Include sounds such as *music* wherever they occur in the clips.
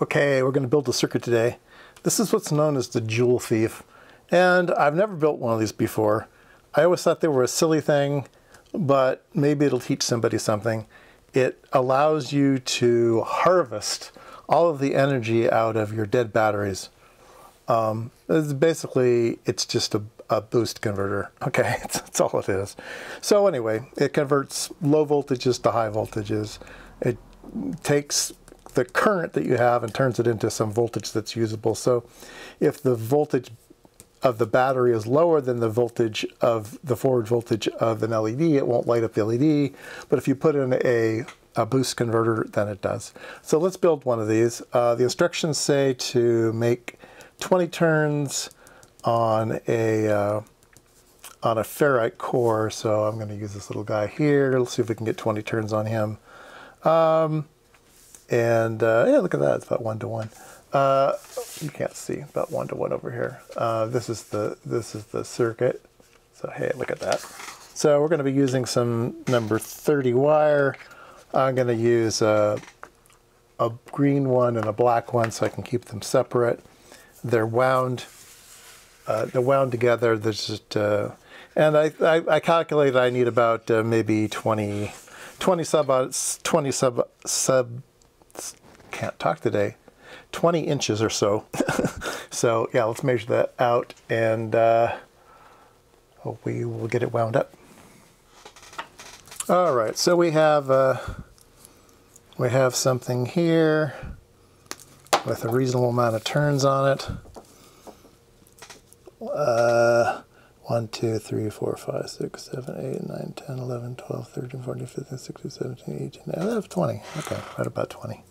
Okay, we're going to build a circuit today. This is what's known as the Joule Thief. And I've never built one of these before. I always thought they were a silly thing, but maybe it'll teach somebody something. It allows you to harvest all of the energy out of your dead batteries. Um, it's basically, it's just a, a boost converter. *laughs* Okay, *laughs* that's all it is. So anyway, it converts low voltages to high voltages. It takes the current that you have and turns it into some voltage that's usable. So if the voltage of the battery is lower than the voltage of the forward voltage of an LED, it won't light up the LED. But if you put in a, a boost converter, then it does. So let's build one of these. Uh, the instructions say to make 20 turns on a uh, on a ferrite core. So I'm going to use this little guy here. Let's see if we can get 20 turns on him. Um, and uh, yeah, look at that, it's about one to one. Uh, you can't see, about one to one over here. Uh, this is the this is the circuit. So hey, look at that. So we're going to be using some number 30 wire. I'm going to use a, a green one and a black one so I can keep them separate. They're wound. Uh, they're wound together. There's just, uh, and I, I, I calculated I need about maybe 20, 20 sub, 20 sub, sub can't talk today, 20 inches or so. *laughs* so yeah, let's measure that out and uh, we will get it wound up. All right, so we have uh, we have something here with a reasonable amount of turns on it. Uh, 1, 2, 3, 4, 5, 6, 7, 8, 9, 10, 11, 12, 13, 14, 15, 16, 17, 18, 19, 20. Okay, right about 20.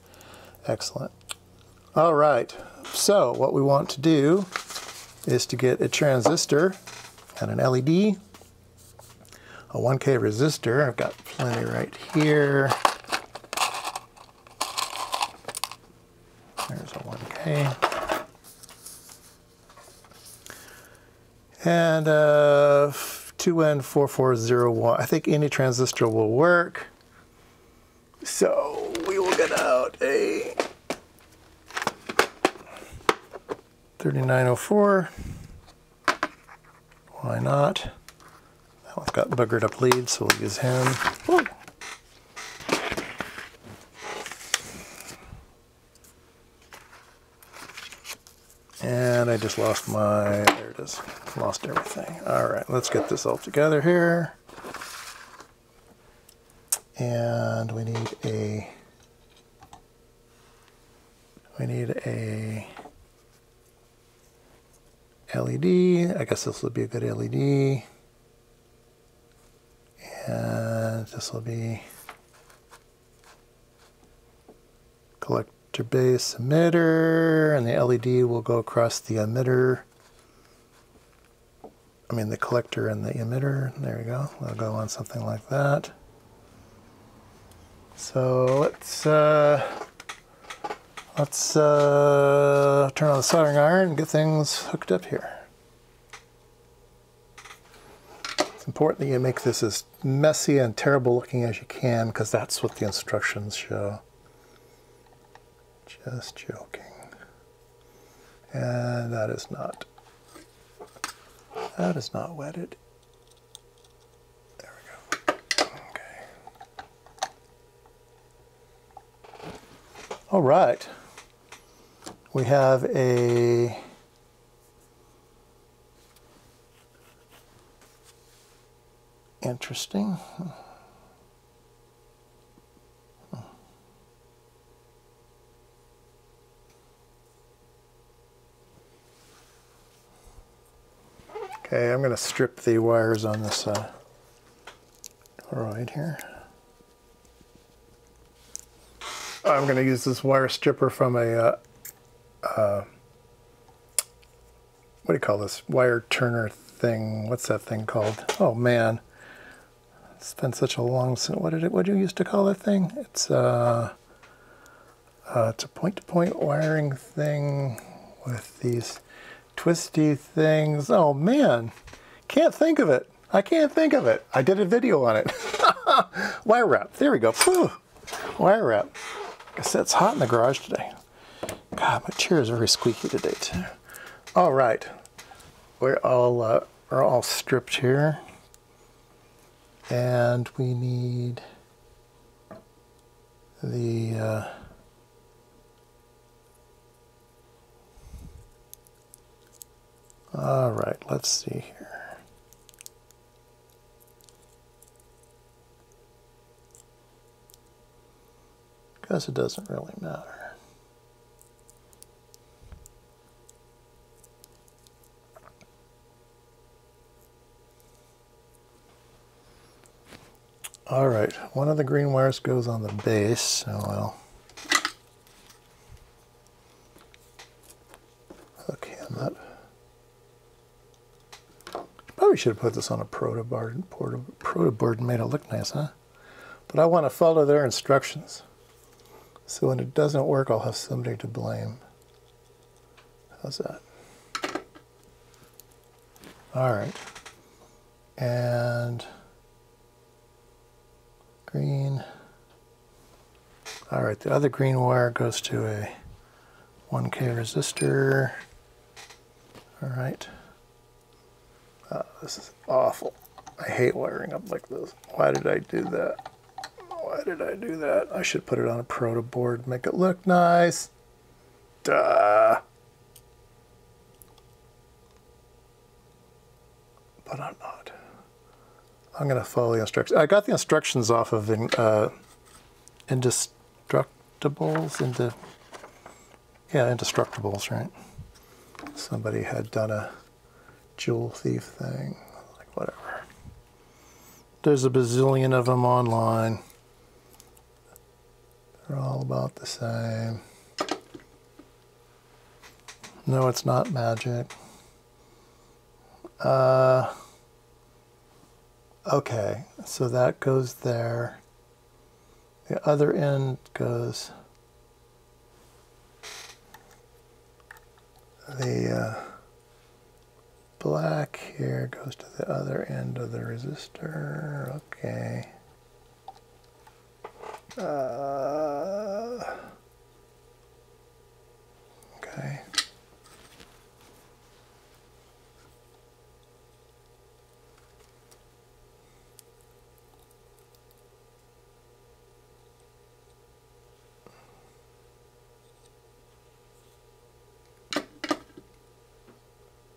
Excellent. All right, so what we want to do is to get a transistor and an LED, a 1K resistor. I've got plenty right here. There's a 1K. And uh, 2N4401. I think any transistor will work. So a 3904. Why not? That one's got buggered up leads, so we'll use him. And I just lost my, there it is, lost everything. All right, let's get this all together here. And we need a, we need a LED. I guess this will be a good LED. And this will be collector base emitter, and the LED will go across the emitter. I mean the collector and the emitter. There we go. We'll go on something like that. So let's uh, let's uh, turn on the soldering iron and get things hooked up here. It's important that you make this as messy and terrible looking as you can because that's what the instructions show. Just joking. And that is not, that is not wetted. There we go. Okay. All right. We have a interesting. Okay, I'm going to strip the wires on this uh, right here. I'm going to use this wire stripper from a, uh, uh, what do you call this, wire turner thing. What's that thing called? Oh man, it's been such a long, what did it, what do you used to call that thing? It's, uh, uh, it's a point-to-point -point wiring thing with these twisty things. Oh man, can't think of it. I can't think of it. I did a video on it. *laughs* wire wrap. There we go. Whew. Wire wrap. I Guess that's hot in the garage today. God, my chair is very squeaky today too. All right, we're all uh, we're all stripped here, and we need the. Uh, all right, let's see here. Because it doesn't really matter. All right, one of the green wires goes on the base, so I'll hook him up. Probably should have put this on a proto board, proto board and made it look nice, huh? But I want to follow their instructions. So when it doesn't work, I'll have somebody to blame. How's that? All right. And green. All right, the other green wire goes to a 1K resistor. All right. Oh, this is awful. I hate wiring up like this. Why did I do that? Why did I do that? I should put it on a proto board, make it look nice. Duh. But I'm not. I'm going to follow the instructions. I got the instructions off of uh, Indestructibles, into, yeah, Indestructibles, right? Somebody had done a Joule thief thing, like whatever. There's a bazillion of them online. They're all about the same. No, it's not magic. Uh, Okay, so that goes there. The other end goes the uh, black here goes to the other end of the resistor. Okay.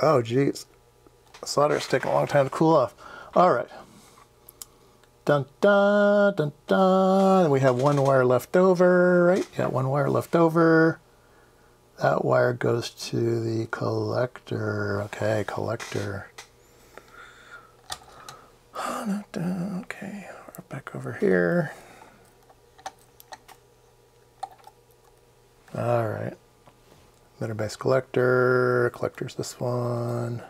Oh, geez. solder Solder's taking a long time to cool off. All right. Dun, dun, dun, dun. We have one wire left over, right? Yeah, one wire left over. That wire goes to the collector. Okay, collector. Okay, we're back over here. All right. Emitter base collector, collector's this one.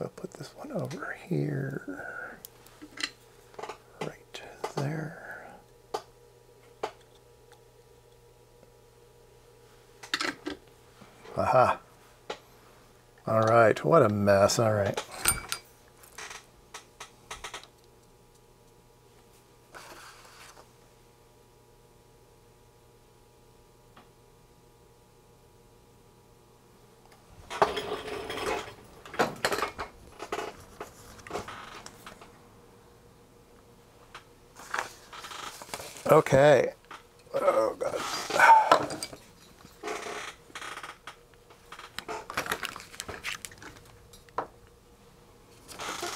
We'll put this one over here, right there. Aha. All right, what a mess, all right. Okay. Oh, God.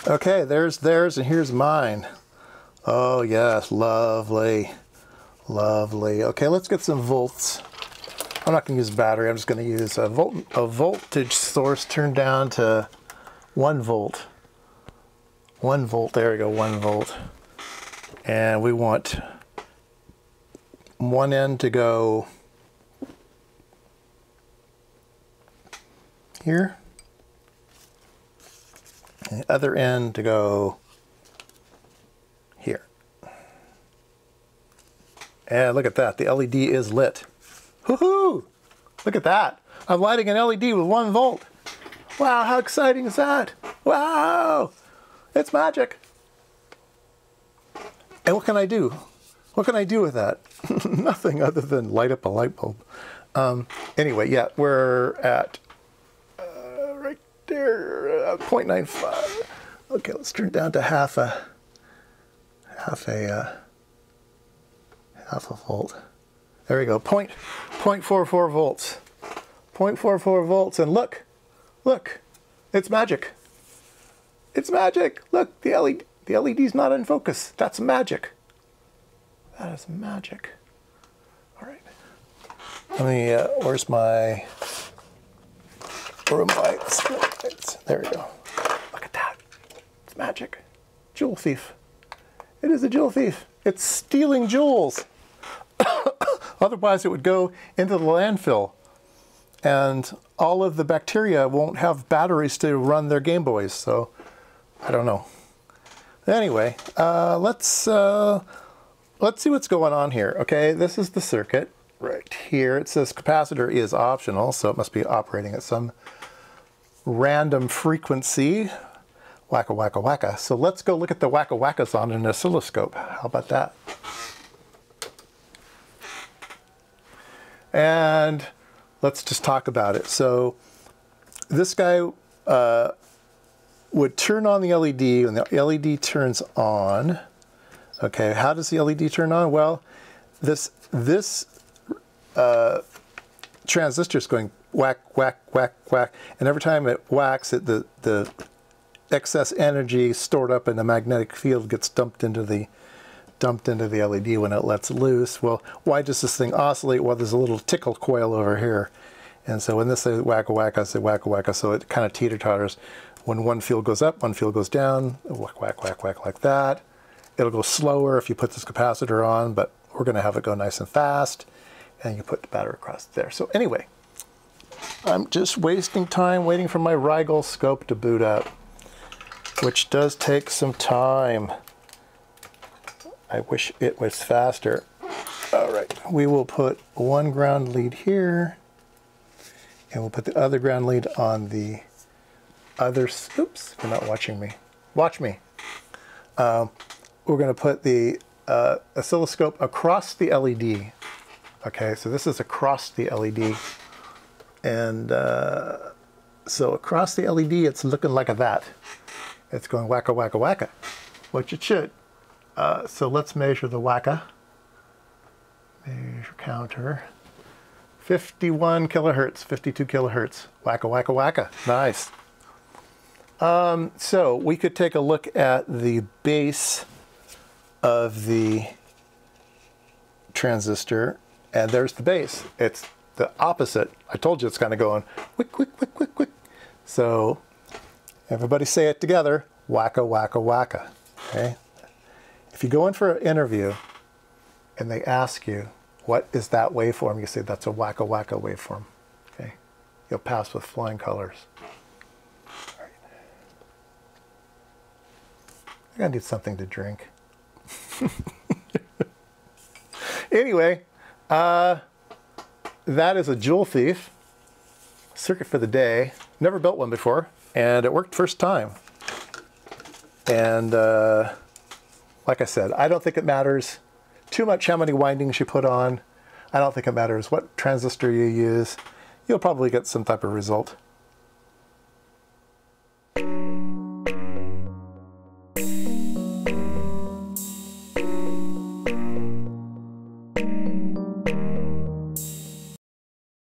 Okay, there's theirs and here's mine. Oh, yes, lovely. Lovely. Okay, let's get some volts. I'm not going to use battery. I'm just going to use a, volt, a voltage source turned down to 1 volt. 1 volt. There we go, 1 volt. And we want one end to go here, and the other end to go here. And look at that, the LED is lit. Woohoo! Look at that. I'm lighting an LED with one volt. Wow, how exciting is that? Wow! It's magic. And what can I do? What can I do with that? *laughs* Nothing other than light up a light bulb. Um, anyway, yeah, we're at uh, right there, uh, 0.95. Okay, let's turn it down to half a half a uh, half a volt. There we go. Point, 0.44 volts. 0.44 volts, and look, look, it's magic. It's magic. Look, the LED, the LED's not in focus. That's magic. That is magic. All right. Let me, uh, where's my, are my lights? There we go. Look at that. It's magic. Jewel thief. It is a jewel thief. It's stealing jewels. *coughs* Otherwise, it would go into the landfill and all of the bacteria won't have batteries to run their Game Boys. So I don't know. Anyway, uh, let's uh, let's see what's going on here. Okay, this is the circuit right here. It says capacitor is optional, so it must be operating at some random frequency. Wacka wacka wacka. So let's go look at the wacka wackas on an oscilloscope. How about that? And let's just talk about it. So this guy uh, would turn on the LED when the LED turns on. Okay, how does the LED turn on? Well, this this uh, transistor is going whack, whack, whack, whack, and every time it whacks, it the the excess energy stored up in the magnetic field gets dumped into the dumped into the LED when it lets loose. Well, why does this thing oscillate? Well, there's a little tickle coil over here. And so when this says wacka wacka, I say wacka wacka, so it kind of teeter-totters. When one field goes up, one field goes down, whack, whack, whack, whack, like that. It'll go slower if you put this capacitor on, but we're going to have it go nice and fast. And you put the battery across there. So anyway, I'm just wasting time waiting for my Rigol scope to boot up, which does take some time. I wish it was faster. All right, we will put one ground lead here, and we'll put the other ground lead on the other, oops, you're not watching me. Watch me. Um, we're gonna put the uh, oscilloscope across the LED. Okay, so this is across the LED. And uh, so across the LED, it's looking like a that. It's going wacka, wacka, wacka, which it should. Uh, so let's measure the wacka. Measure counter. 51 kilohertz, 52 kilohertz. Wacka, wacka, wacka. Nice. Um, so we could take a look at the base of the transistor, and there's the base. It's the opposite. I told you it's kind of going quick, quick, quick, quick, quick. So everybody say it together. Wacka, wacka, wacka. Okay? If you go in for an interview and they ask you, what is that waveform? You say, that's a wacka wacka waveform. Okay? You'll pass with flying colors. I gotta need something to drink. *laughs* anyway, uh, that is a Joule thief circuit for the day. Never built one before, and it worked first time. And uh, like I said, I don't think it matters too much how many windings you put on. I don't think it matters what transistor you use. You'll probably get some type of result.